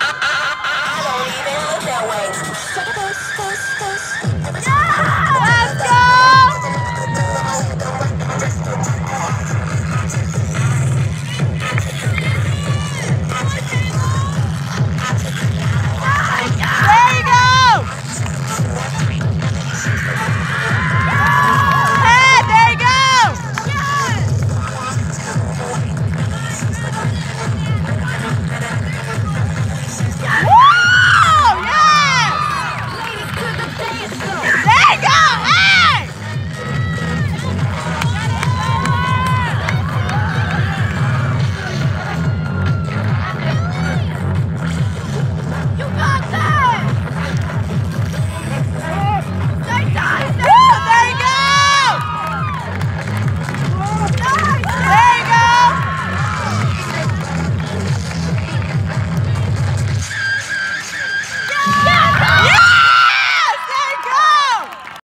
ha, ha.